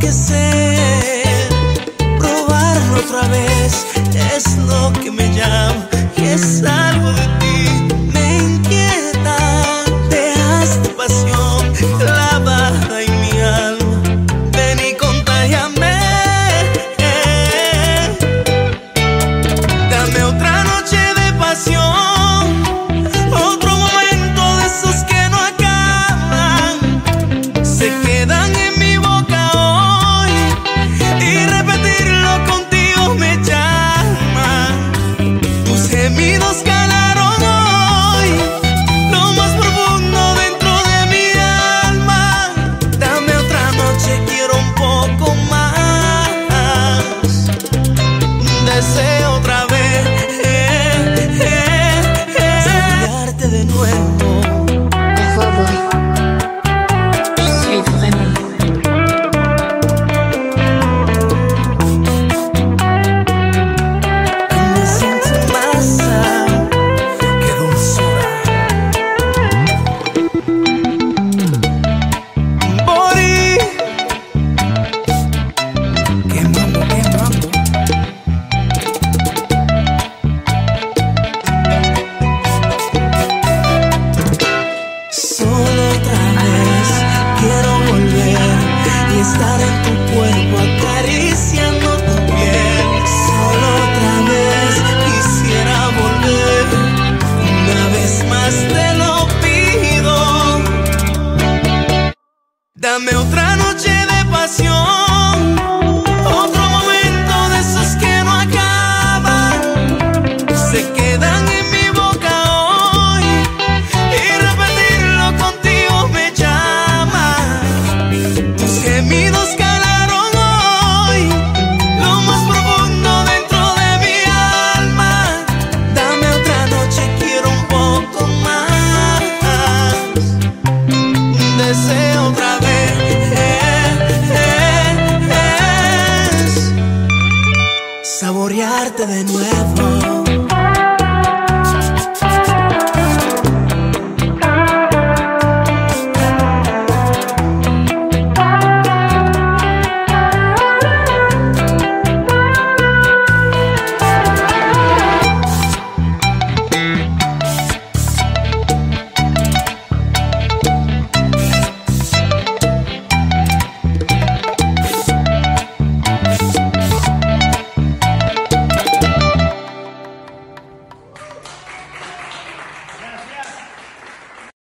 que sé. Probarlo otra vez es lo que me llama y es algo de ti. en tu cuerpo acariciando tu piel. Solo otra vez quisiera volver, una vez más te lo pido. Dame otra noche de pasión. otra vez. Saborearte de nuevo.